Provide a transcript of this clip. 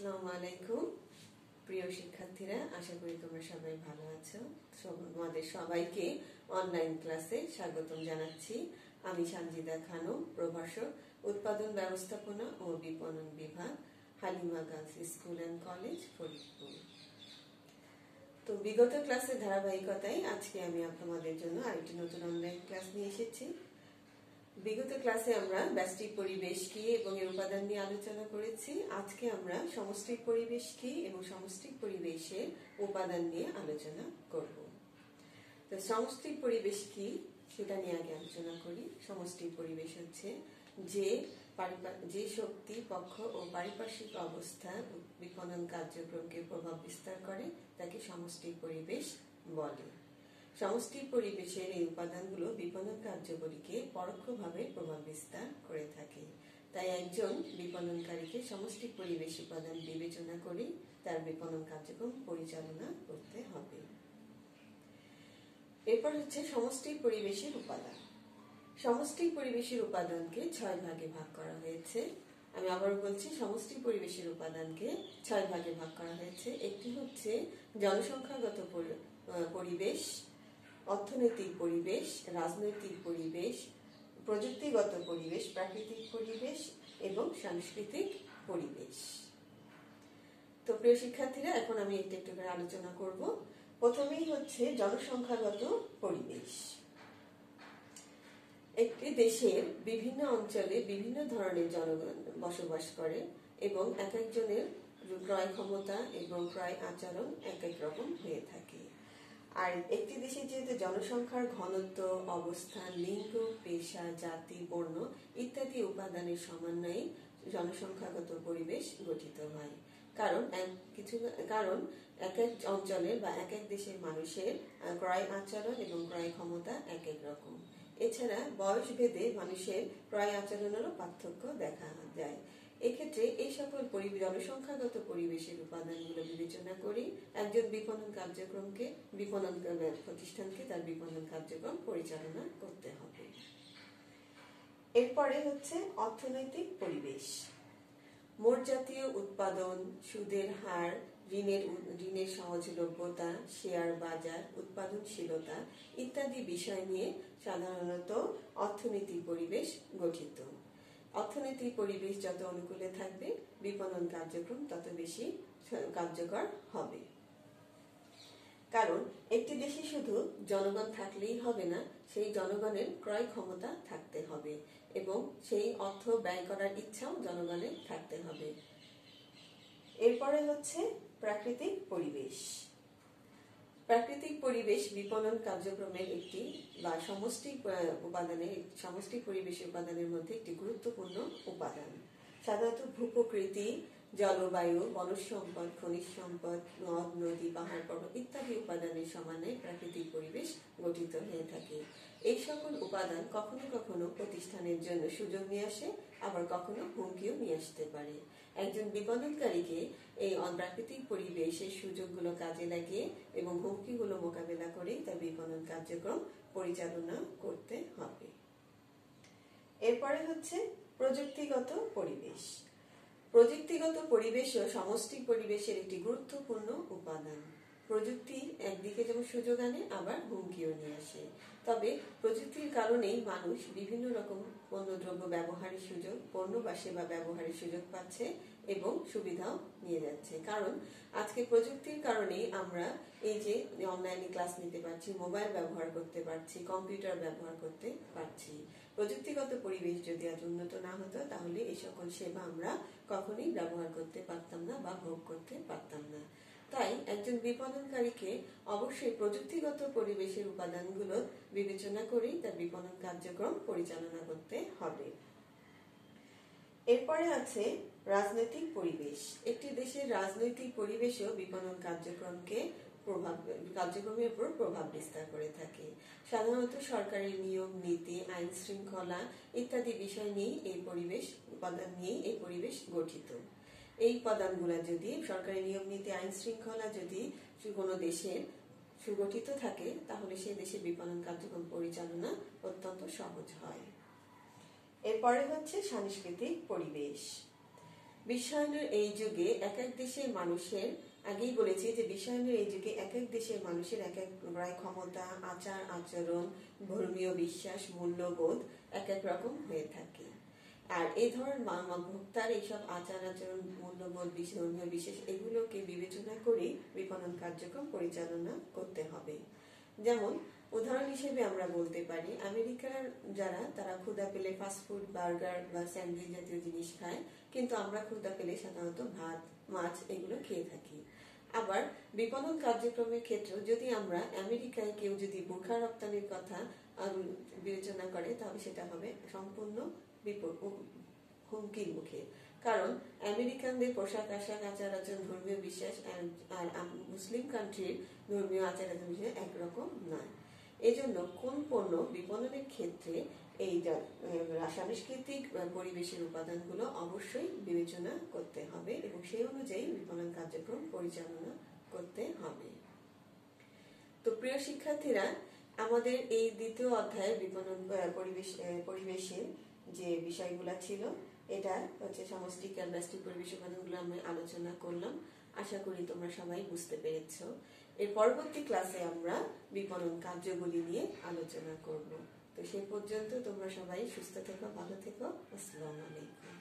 আসসালামু আলাইকুম। প্রিয় শিক্ষার্থীরা, আশা করি তোমরা সবাই ভালো আছো। তোমাদের সবাইকে অনলাইন ক্লাসে স্বাগতম জানাচ্ছি। আমি সঞ্জিদা খানম, প্রভাষক, উৎপাদন ব্যবস্থাপনা ও বিপণন বিভাগ, Halima girls school and college Faridpur. তো বিগত ক্লাসের ধারাবাহিকতায় আজকে আমি আপনাদের জন্য আরেকটি নতুন অনলাইন ক্লাস নিয়ে এসেছি। বিগত ক্লাসে আমরা ব্যষ্টিক পরিবেশ কি এবং এর উপাদান নিয়ে আলোচনা করেছি। আজকে আমরা সমষ্টিক পরিবেশ কি এবং সমষ্টিক পরিবেশের উপাদান নিয়ে আলোচনা করব। তো সমষ্টিক পরিবেশ কি সেটা নিয়ে আগে আলোচনা করি। সমষ্টিক পরিবেশ হচ্ছে যে যে শক্তি, পক্ষ ও পারিপার্শ্বিক অবস্থা বিপণন কার্যক্রমকে প্রভাব বিস্তার করে, তাকে সমষ্টিক পরিবেশ বলে। সমষ্টি পরিবেশের এই উপাদানগুলো বিপণন কার্যবলীকে পরোক্ষভাবে প্রভাব বিস্তার করে থাকে। তাই একজন বিপণনকারীকে সমষ্টি পরিবেশ উপাদান বিবেচনা করে তার বিপণন কার্যক্রম পরিচালনা করতে হবে। এরপর হচ্ছে সমষ্টি পরিবেশের উপাদান। সমষ্টি পরিবেশের উপাদানকে ছয় ভাগে ভাগ করা হয়েছে। আমি আবার বলছি সমষ্টি পরিবেশের উপাদানকে ছয় ভাগে ভাগ করা হয়েছে। একটি হচ্ছে জনসংখ্যাগত পরিবেশ অর্থনৈতিক পরিবেশ, রাজনৈতিক পরিবেশ, প্রযুক্তিগত পরিবেশ, প্রাকৃতিক পরিবেশ এবং সাংস্কৃতিক পরিবেশ। তো প্রিয় শিক্ষার্থীরা, এখন আমি একটু একটু করে আলোচনা করব। প্রথমেই হচ্ছে জনসংখ্যাগত পরিবেশ। একটি দেশের বিভিন্ন অঞ্চলে বিভিন্ন ধরনের জনগণ বসবাস করে এবং এক একজনের ক্রয় ক্ষমতা এবং ক্রয় আচরণ এক এক রকম হয়ে থাকে। আর একটি দেশে যেহেতু জনসংখ্যার ঘনত্ব, অবস্থান, লিঙ্গ, পেশা, জাতি, বর্ণ ইত্যাদি উপাদানের সমন্বয়ে জনসংখ্যাগত পরিবেশ গঠিত হয়। কারণ এক কিছু কারণ এক এক অঞ্চলের বা এক এক দেশের মানুষের ক্রয় আচরণ এবং ক্রয় ক্ষমতা এক এক রকম। এছাড়া বয়স ভেদে মানুষের ক্রয় আচরণেরও পার্থক্য দেখা যায়। এক্ষেত্রে এই সকল জনসংখ্যাগত পরিবেশের উপাদানগুলো বিবেচনা করে একজন বিপণন কার্যক্রমকে, বিপণন প্রতিষ্ঠানকে তার বিপণন কার্যক্রম পরিচালনা করতে হবে। এরপরে হচ্ছে অর্থনৈতিক পরিবেশ। মোট জাতীয় উৎপাদন, সুদের হার, ঋণের ঋণের সহজলভ্যতা, শেয়ার বাজার, উৎপাদনশীলতা ইত্যাদি বিষয় নিয়ে সাধারণত অর্থনৈতিক পরিবেশ গঠিত। অর্থনৈতিক পরিবেশ যত অনুকূলে থাকবে, বিপণন কার্যক্রম তত বেশি কার্যকর হবে। কারণ, একটি দেশে শুধু জনগণ থাকলেই হবে না, সেই জনগণের ক্রয় ক্ষমতা থাকতে হবে এবং সেই অর্থ ব্যয় করার ইচ্ছাও জনগণের থাকতে হবে। এরপরে হচ্ছে প্রাকৃতিক পরিবেশ। প্রাকৃতিক পরিবেশ বিপণন কার্যক্রমের একটি বা সমষ্টি উপাদানের সমষ্টি পরিবেশ উপাদানের মধ্যে একটি গুরুত্বপূর্ণ উপাদান। সাধারণত ভূপ্রকৃতি, জলবায়ু বনজ সম্পদ, খনিজ সম্পদ নদ নদী, পাহাড়, পর্বত ইত্যাদি উপাদানের সমানে প্রাকৃতিক পরিবেশ গঠিত হয়ে থাকে। এই সকল উপাদান কখনো কখনো প্রতিষ্ঠানের জন্য সুযোগ নিয়ে আসে আবার কখনো হুমকিও নিয়ে আসতে পারে। একজন বিপণনকারীকে এই অপ্রাকৃতিক পরিবেশের সুযোগগুলো কাজে লাগিয়ে এবং হুমকিগুলো মোকাবেলা করে তার বিপণন কার্যক্রম পরিচালনা করতে হবে। এরপরে হচ্ছে প্রযুক্তিগত পরিবেশ। প্রযুক্তিগত পরিবেশও সমষ্টিক পরিবেশের একটি গুরুত্বপূর্ণ উপাদান। প্রযুক্তি একদিকে যেমন সুযোগ আনে, আবার হুমকিও নিয়ে আসে। তবে প্রযুক্তির কারণেই মানুষ বিভিন্ন রকম পণ্যদ্রব্য ব্যবহারের সুযোগ, পণ্য বা সেবা ব্যবহারের সুযোগ পাচ্ছে এবং সুবিধাও নিয়ে যাচ্ছে। কারণ আজকে প্রযুক্তির কারণেই আমরা এই যে অনলাইনে ক্লাস নিতে পারছি, মোবাইল ব্যবহার করতে পারছি, কম্পিউটার ব্যবহার করতে পারছি। প্রযুক্তিগত পরিবেশ যদি আজ উন্নত না হতো, তাহলে এই সকল সেবা আমরা কখনোই ব্যবহার করতে পারতাম না বা ভোগ করতে পারতাম না। তাই একজন বিপণনকারীকে অবশ্যই প্রযুক্তিগত পরিবেশের উপাদানগুলো বিবেচনা করেই তার বিপণন কার্যক্রম পরিচালনা করতে হবে। এরপরে আছে রাজনৈতিক পরিবেশ। একটি দেশের রাজনৈতিক পরিবেশও বিপণন কার্যক্রমকে প্রভাব, কার্যক্রমের উপর প্রভাব বিস্তার করে থাকে। সাধারণত সরকারের নিয়ম নীতি, আইন শৃঙ্খলা ইত্যাদি বিষয় নিয়ে এই পরিবেশ, উপাদান নিয়ে এই পরিবেশ গঠিত। এই উপাদানগুলো যদি সরকারি নিয়ম নীতি, আইন শৃঙ্খলা যদি কোনো দেশের সুগঠিত থাকে, তাহলে সেই দেশে বিপণন কার্যক্রম পরিচালনা অত্যন্ত সহজ হয়। এরপরে হচ্ছে সাংস্কৃতিক পরিবেশ। বিশ্বায়নের এই যুগে এক এক দেশের মানুষের, আগেই বলেছি যে বিশ্বায়নের এই যুগে এক এক দেশের মানুষের এক এক ক্রয় ক্ষমতা, আচার, আচরণ, ধর্মীয় বিশ্বাস, মূল্যবোধ এক এক রকম হয়ে থাকে। আর এই ধরনের ভোক্তার এইসব আচার আচরণ, মূল্যবোধ ধর্মীয় বিশেষ, এগুলোকে বিবেচনা করে বিপণন কার্যক্রম পরিচালনা করতে হবে। যেমন, উদাহরণ হিসেবে আমরা বলতে পারি, আমেরিকার যারা, তারা ক্ষুদা পেলে ফাস্টফুড বার্গার বা স্যান্ডউইচ জাতীয় জিনিস খায়, কিন্তু আমরা ক্ষুদা পেলে সাধারণত ভাত, মাছ এগুলো খেয়ে থাকি। আবার, বিপণন কার্যক্রমের ক্ষেত্রে যদি আমরা আমেরিকায় কেউ যদি বোরখা রপ্তানির কথা বিবেচনা করে, তাহলে সেটা হবে সম্পূর্ণ বিপদ হুমকির মুখে। কারণ, আমেরিকানদের পোশাক, আশাক, আচার, আচরণ, ধর্মীয় বিশ্বাস আর- মুসলিম কান্ট্রির ধর্মীয় আচার, আচরণ বিশ্বাস একরকম নয়। এজন্য কোন পণ্য বিপণনের ক্ষেত্রে এই সাংস্কৃতিক পরিবেশের উপাদানগুলো অবশ্যই বিবেচনা করতে হবে এবং সেই অনুযায়ী বিপণন কার্যক্রম পরিচালনা করতে হবে। তো প্রিয় শিক্ষার্থীরা, আমাদের এই দ্বিতীয় অধ্যায়ের বিপণন পরিবেশ পরিবেশের যে বিষয়গুলো ছিল, এটা হচ্ছে সমষ্টিক ব্যষ্টিক পরিবেশ উপাদানগুলো আমি আলোচনা করলাম। আশা করি তোমরা সবাই বুঝতে পেরেছ। এর পরবর্তী ক্লাসে আমরা বিপণন কার্যগুলি নিয়ে আলোচনা করব। তো সে পর্যন্ত তোমরা সবাই সুস্থ থেকো, ভালো থেকো। আসসালামু আলাইকুম।